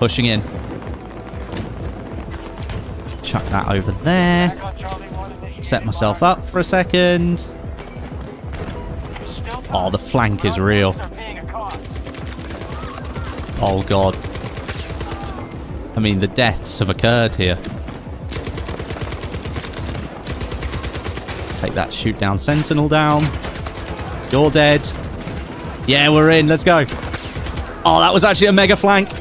pushing in. Chuck that over there. Set myself up for a second. Oh, the flank is real. Oh, God. I mean, the deaths have occurred here. Take that shoot down sentinel down. You're dead. Yeah, we're in. Let's go. Oh, that was actually a mega flank.